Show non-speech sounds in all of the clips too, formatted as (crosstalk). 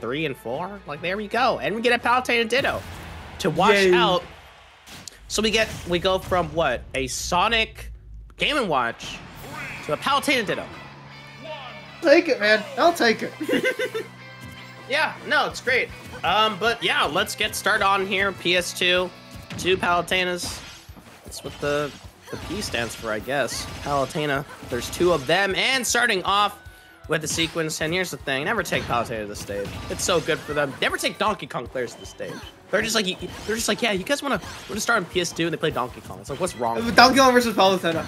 three, and four. Like there we go, and we get a Palutena Ditto to wash Yay. out. So we get we go from what a Sonic Game and Watch to a Palutena Ditto. Take it, man. I'll take it. (laughs) Yeah, no, it's great. Um, but yeah, let's get started on here. PS2, two Palutenas. That's what the the P stands for, I guess. Palutena. There's two of them, and starting off with the sequence. And here's the thing: never take Palutena to the stage. It's so good for them. Never take Donkey Kong players to the stage. They're just like they're just like, yeah, you guys want to want to start on PS2 and they play Donkey Kong. It's like, what's wrong? with Donkey Kong versus Palutena.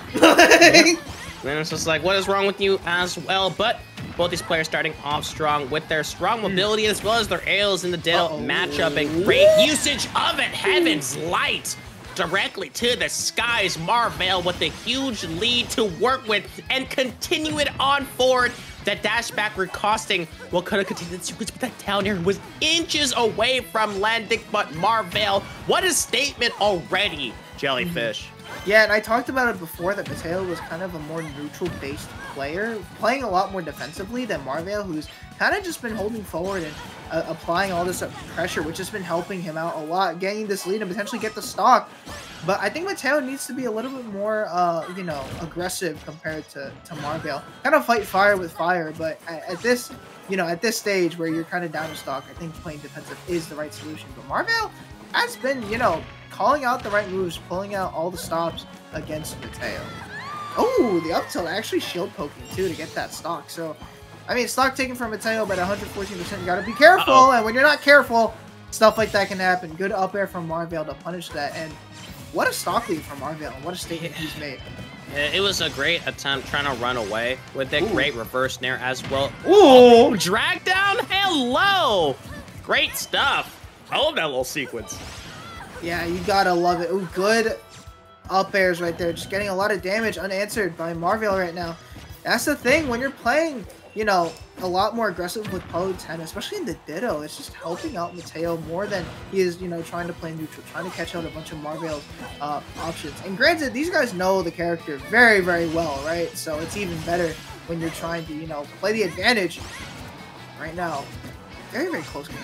(laughs) And it's just like, what is wrong with you as well? But both these players starting off strong with their strong hmm. mobility as well as their ails in the Ditto Uh-oh. matchup and great usage of it. Heaven's light directly to the skies. Marvale with a huge lead to work with and continue it on forward. That dash backward costing will kind of continue the sequence, but that down air was inches away from landing. But Marvale, what a statement already, Jellyfish. Yeah, and I talked about it before that Mateo was kind of a more neutral-based player, playing a lot more defensively than Marvale, who's kind of just been holding forward and uh, applying all this pressure, which has been helping him out a lot, getting this lead and potentially get the stock. But I think Mateo needs to be a little bit more, uh, you know, aggressive compared to, to Marvale. Kind of fight fire with fire, but at, at this, you know, at this stage where you're kind of down to stock, I think playing defensive is the right solution. But Marvale has been, you know, calling out the right moves, pulling out all the stops against Mateo. Oh, the up tilt actually shield poking too to get that stock. So, I mean, stock taken from Mateo, but 114%. You gotta be careful, Uh-oh. and when you're not careful, stuff like that can happen. Good up air from Marvale to punish that, and what a stock lead from Marvale, and what a statement he's made. It was a great attempt trying to run away with it. Ooh. Great reverse nair as well. Ooh! Oh, drag down. Hello. Great stuff. I love that little sequence. Yeah, you gotta love it. Ooh, good up airs right there. Just getting a lot of damage unanswered by Marvale right now. That's the thing when you're playing, you know, a lot more aggressive with 10, especially in the Ditto. It's just helping out Mateo more than he is, you know, trying to play neutral, trying to catch out a bunch of Marvale's uh, options. And granted, these guys know the character very, very well, right? So it's even better when you're trying to, you know, play the advantage. Right now, very, very close game.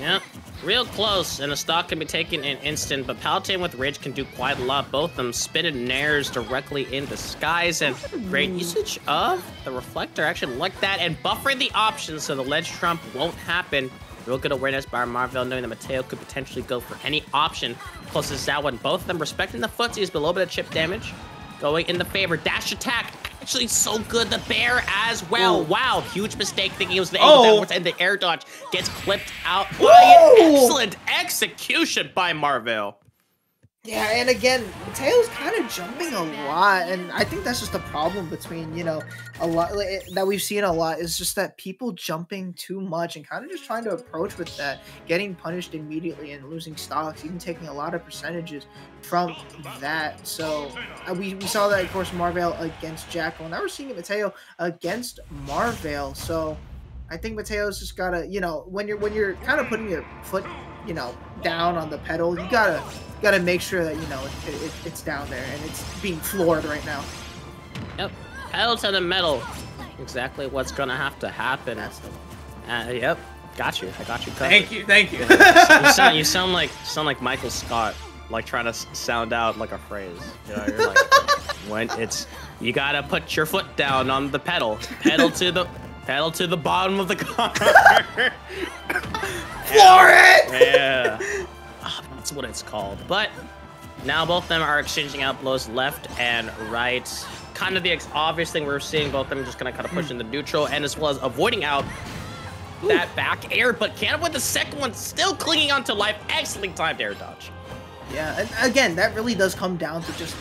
Yeah, real close, and a stock can be taken in instant, but Palutena with Ridge can do quite a lot. Both of them spitted nairs directly in the skies, and great usage of the reflector. Actually like that, and buffering the options so the ledge trump won't happen. Real good awareness by Marvale, knowing that Mateo could potentially go for any option. Is that one. Both of them respecting the footsies, but a little bit of chip damage going in the favor. Dash attack, actually so good. The bear as well. Ooh. Wow, huge mistake thinking it was the angle Oh. downwards, and the air dodge gets clipped out by an excellent execution by Marvale. Yeah, and again, Mateo's kind of jumping a lot, and I think that's just a problem between you know a lot like, that we've seen a lot is just that people jumping too much and kind of just trying to approach with that, getting punished immediately and losing stocks, even taking a lot of percentages from that. So uh, we, we saw that of course Marvale against Jackal, and now we're seeing Mateo against Marvale. So I think Mateo's just gotta you know when you're when you're kind of putting your foot you know down on the pedal, you gotta gotta make sure that you know it, it, it's down there and it's being floored right now. Yep, pedal to the metal. Exactly what's gonna have to happen. That's the Uh, yep, got you. I got you covered. Thank you, thank you. (laughs) you sound you sound like sound like Michael Scott, like trying to sound out like a phrase. You know, you're like (laughs) when it's you gotta put your foot down on the pedal, pedal to the pedal to the bottom of the (laughs) car. (laughs) Floor it! yeah, Ah, that's what it's called. But now both of them are exchanging out blows left and right. Kind of the ex- obvious thing we're seeing. Both of them just gonna kind of push in the neutral and as well as avoiding out that back air. But Canada with the second one still clinging onto life. Excellent timed air dodge. Yeah, and again, that really does come down to just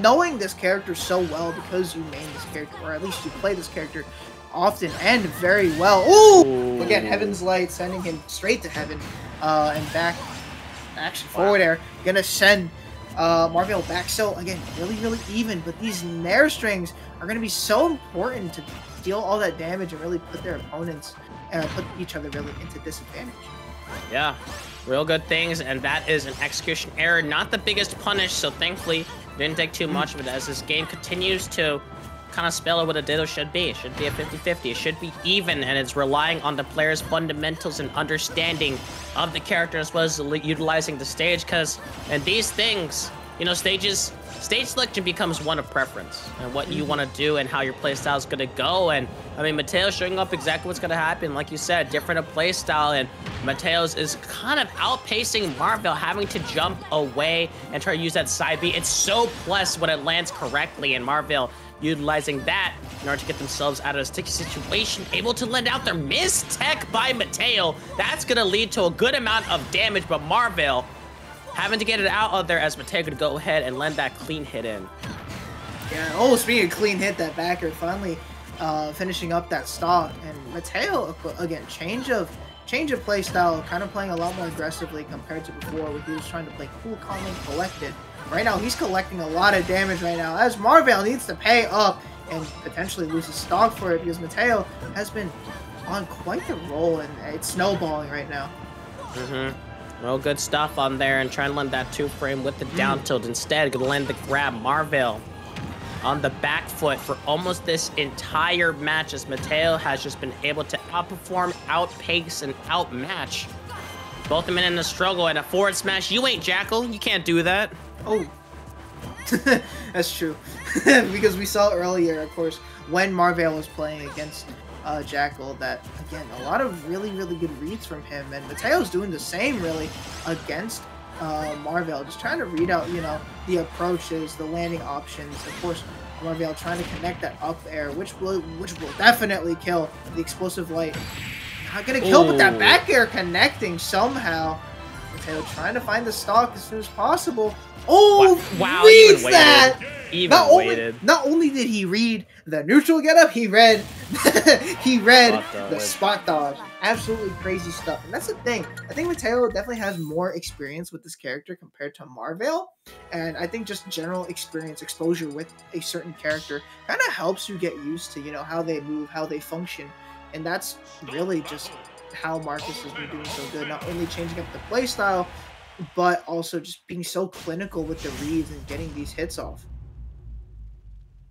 knowing this character so well because you main this character, or at least you play this character often and very well. Ooh! Ooh. Again, Heaven's Light sending him straight to heaven, uh, and back, actually forward air, gonna send uh, Marvale back. So again, really, really even. But these Nair strings are gonna be so important to deal all that damage and really put their opponents, uh, put each other really into disadvantage. Yeah, real good things, and that is an execution error. Not the biggest punish, so thankfully didn't take too much of it as this game continues to kind of spell it what a ditto should be. It should be a 50-50. It should be even, and it's relying on the player's fundamentals and understanding of the character as well as utilizing the stage. Because in these things, you know, stages stage selection becomes one of preference and what you want to do and how your playstyle is going to go. And I mean, Mateo showing up exactly what's going to happen. Like you said, different a playstyle, and Mateo's is kind of outpacing Marvale, having to jump away and try to use that side B. It's so plus when it lands correctly, and Marvale utilizing that in order to get themselves out of a sticky situation, able to lend out their miss tech by Mateo. That's going to lead to a good amount of damage, but Marvale having to get it out of there as Mateo could go ahead and lend that clean hit in. Yeah, oh, speaking of clean hit, that back air finally uh, finishing up that stock. And Mateo, again, change of change of play style, kind of playing a lot more aggressively compared to before where he was trying to play cool, calm, and collected. Right now, he's collecting a lot of damage right now, as Marvale needs to pay up and potentially lose his stock for it because Mateo has been on quite the roll and it's snowballing right now. Mm-hmm. Real good stuff on there and try and land that two frame with the down mm. tilt. Instead, gonna land the grab. Marvale on the back foot for almost this entire match as Mateo has just been able to outperform, outpace, and outmatch both of them in the struggle and a forward smash. You ain't Jackal. You can't do that. Oh. (laughs) That's true. (laughs) because we saw earlier, of course, when Marvale was playing against uh, Jackal that, again, a lot of really, really good reads from him. And Mateo's doing the same, really, against uh. Just trying to read out, you know, the approaches, the landing options. Of course, Marvale trying to connect that up air, which will which will definitely kill the explosive light. Not gonna kill, Ooh. but that back air connecting somehow. Mateo trying to find the stock as soon as possible. Oh, wow, reads that! Even not waited. Only, not only did he read the neutral getup, he read (laughs) he read spot the spot dodge. Absolutely crazy stuff. And that's the thing. I think Mateo definitely has more experience with this character compared to Marvale. And I think just general experience, exposure with a certain character kind of helps you get used to, you know, how they move, how they function. And that's really just how Marcus has been doing so good. Not only changing up the playstyle, but also just being so clinical with the reads and getting these hits off.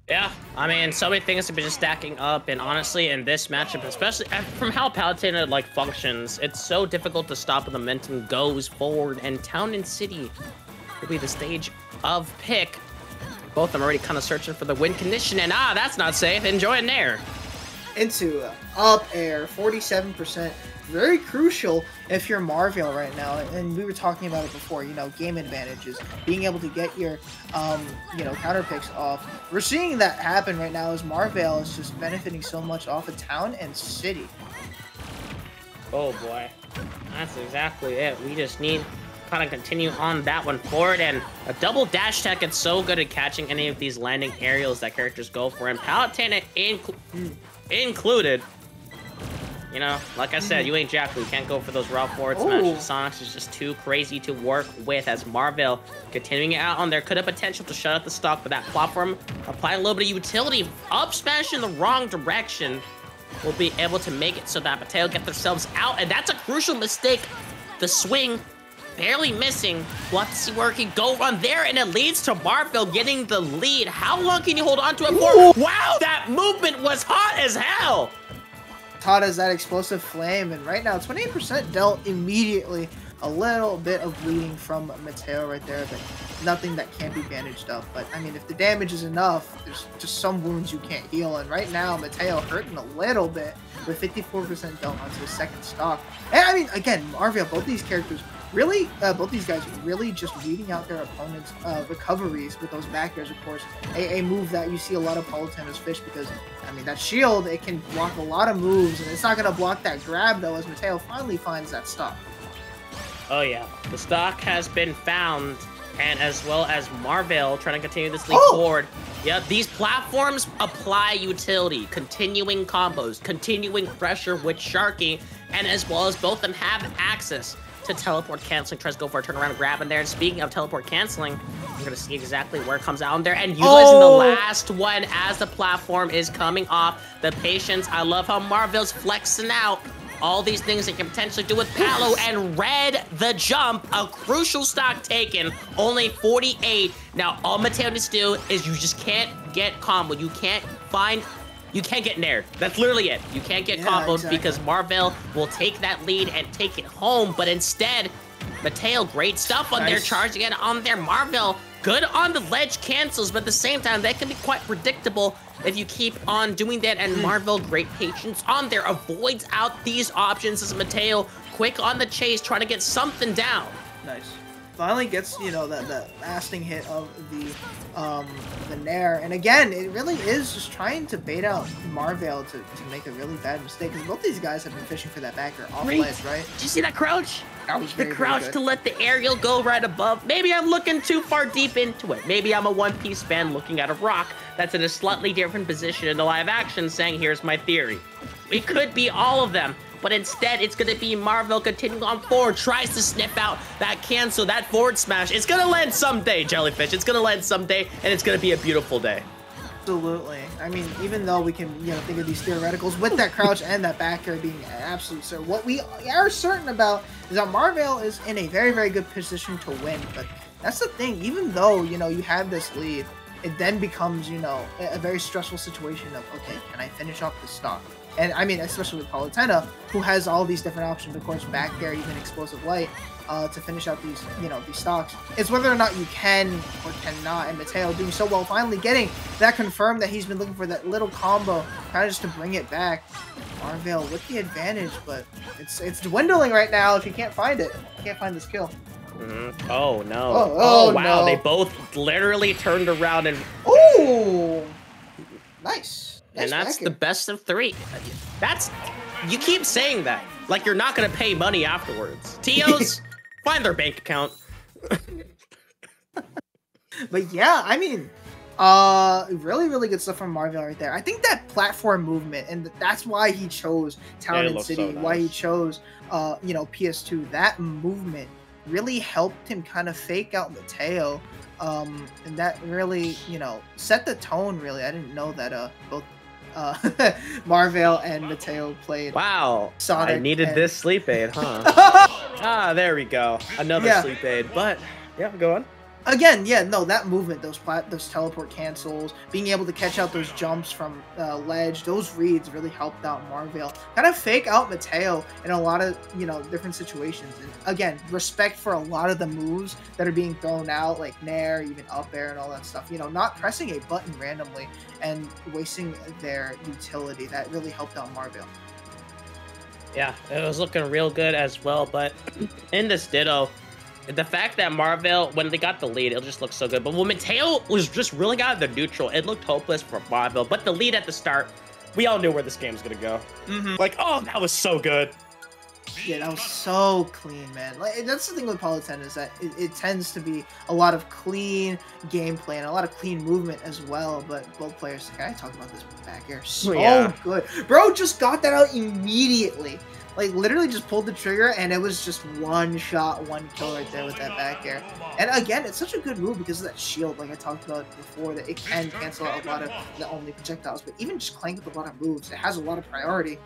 Yeah, I mean, so many things have been just stacking up, and honestly, in this matchup, especially from how Palutena like functions, it's so difficult to stop when the momentum goes forward. And Town and City will be the stage of pick. Both of them already kind of searching for the win condition, and ah, that's not safe. Enjoy Nair. Into up air, 47% very crucial if you're Marvale right now. And we were talking about it before, you know, game advantages, being able to get your, um, you know, counter picks off. We're seeing that happen right now as Marvale is just benefiting so much off of town and city. Oh boy, that's exactly it. We just need kind of continue on that one forward and a double dash tech it's so good at catching any of these landing aerials that characters go for and Palutena included you know, like I said, you ain't Jack. You can't go for those raw forward oh. smashes. Sonics is just too crazy to work with as Marvale continuing it out on there could have potential to shut out the stock, but that platform applying a little bit of utility, up smash in the wrong direction, will be able to make it so that Mateo get themselves out, and that's a crucial mistake. The swing barely missing. We'll have to see where he can go on there, and it leads to Marvale getting the lead. How long can you hold on to it for? Wow, that movement was hot as hell! Taught as that explosive flame, and right now 28% dealt immediately. A little bit of bleeding from Mateo right there, but nothing that can't be bandaged up. But I mean, if the damage is enough, there's just some wounds you can't heal. And right now, Mateo hurting a little bit with 54% dealt onto his second stock. And I mean, again, Marvale, both these characters really, uh, both these guys really just reading out their opponent's uh, recoveries with those back airs, of course. A, a, move that you see a lot of Palutena's fish because, I mean, that shield, it can block a lot of moves, and it's not going to block that grab, though, as Mateo finally finds that stock. Oh, yeah. The stock has been found, and as well as Marvale trying to continue this lead oh! forward. Yeah, these platforms apply utility, continuing combos, continuing pressure with Sharky, and as well as both of them have access to teleport canceling, tries to go for a turnaround grab in there. And speaking of teleport canceling, you're gonna see exactly where it comes out in there. And utilizing oh. the last one as the platform is coming off. The patience. I love how Marvale's flexing out all these things they can potentially do with Palo and Red the jump, a crucial stock taken, only 48. Now, all Mateo needs to do is you just can't get combo. You can't find you can't get nared. That's literally it. You can't get Yeah, comboed exactly. because Marvale will take that lead and take it home, but instead, Mateo, great stuff on there, Nice. charging it on there. Marvale, good on the ledge cancels, but at the same time, that can be quite predictable if you keep on doing that. And hmm. Marvale, great patience on there, avoids out these options as Mateo, quick on the chase, trying to get something down. Nice. Finally gets you know that that lasting hit of the um the nair, and again it really is just trying to bait out Marvale to, to make a really bad mistake because both these guys have been fishing for that back air all Great. ledge, right? Did you see that crouch? That was the very, very crouch good. to let the aerial go right above. Maybe I'm looking too far deep into it. Maybe I'm a One Piece fan looking at a rock that's in a slightly different position in the live action saying, here's my theory. It could be all of them, but instead it's gonna be Marvale continuing on forward, tries to sniff out that cancel, that forward smash. It's gonna land someday, Jellyfish. It's gonna land someday, and it's gonna be a beautiful day. Absolutely. I mean, even though we can, you know, think of these theoreticals with that crouch and that back air being absolute certain, what we are certain about is that Marvale is in a very, very good position to win. But that's the thing. Even though you know you have this lead, it then becomes, you know, a very stressful situation of okay, can I finish off the stock? And I mean, especially with Palutena, who has all these different options, of course, back there, even explosive light, uh, to finish out these, you know, these stocks. It's whether or not you can or cannot. And Mateo doing so well, finally getting that confirmed that he's been looking for that little combo, kind of just to bring it back. Marvale with the advantage, but it's it's dwindling right now if you can't find it. Can't find this kill. Mhm. Oh no. Oh, oh, wow. no. They both literally turned around and Ooh, nice. And that's back the best of three. That's you keep saying that like you're not gonna pay money afterwards. (laughs) Tios, find their bank account. But yeah, I mean, uh, really, really good stuff from Marvale right there. I think that platform movement, and that's why he chose Town Yeah, and City, so why he chose, uh, you know, PS2. That movement really helped him kind of fake out Mateo, um, and that really, you know, set the tone. Really, I didn't know that uh both. Uh, (laughs) Marvale and Mateo played. Wow. Sonic I needed and- this sleep aid, huh? (laughs) ah, there we go. Another Yeah. sleep aid. But yeah, go on. Again, yeah, no, that movement, those plat- those teleport cancels, being able to catch out those jumps from uh, ledge, those reads really helped out Marvale. Kind of fake out Mateo in a lot of you know different situations. And again, respect for a lot of the moves that are being thrown out, like Nair, even up air, and all that stuff. You know, not pressing a button randomly and wasting their utility. That really helped out Marvale. Yeah, it was looking real good as well. But in this Ditto, the fact that Marvale, when they got the lead, it just looked so good. But when Mateo was just really out of the neutral, it looked hopeless for Marvale. But the lead at the start, we all knew where this game was gonna go. Mm-hmm. Like, oh, that was so good. Yeah, that was so clean, man. Like that's the thing with Polyten is that it, it tends to be a lot of clean gameplay and a lot of clean movement as well. But both players, can I talk about this back here, So Yeah. good, bro. Just got that out immediately. Like literally, just pulled the trigger and it was just one shot, one kill right there with that back air. And again, it's such a good move because of that shield, like I talked about before, that it can cancel out a lot of the only projectiles. But even just clank with a lot of moves, it has a lot of priority.